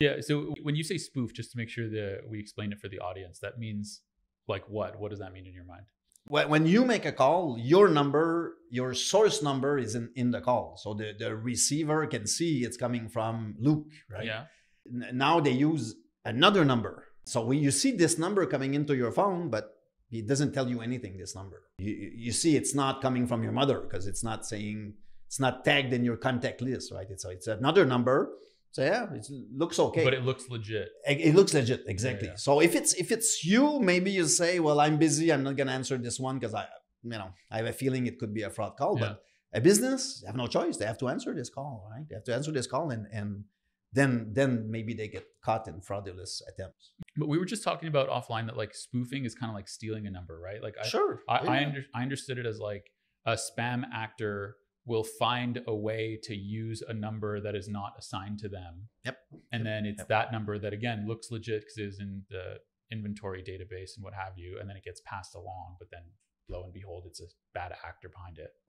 Yeah. So when you say spoof, just to make sure that we explain it for the audience, that means like what? What does that mean in your mind? When you make a call, your number, your source number is in, in the call. So the, the receiver can see it's coming from Luke, right? Yeah. Now they use another number. So when you see this number coming into your phone, but it doesn't tell you anything, this number. You, you see it's not coming from your mother because it's not saying, it's not tagged in your contact list, right? It's, so it's another number. So yeah, it looks okay. But it looks legit. It, it looks legit, exactly. yeah. So if it's if it's you, maybe you say, "Well, I'm busy. I'm not gonna answer this one because I, you know, I have a feeling it could be a fraud call." Yeah. But a business they have no choice; they have to answer this call, right? They have to answer this call, and and then then maybe they get caught in fraudulent attempts. But we were just talking about offline that like spoofing is kind of like stealing a number, right? Like I, sure, I, I, under, I understood it as like a spam actor will find a way to use a number that is not assigned to them. Yep. And then it's Yep. that number that again looks legit because it is in the inventory database and what have you. And then it gets passed along. But then lo and behold, it's a bad actor behind it.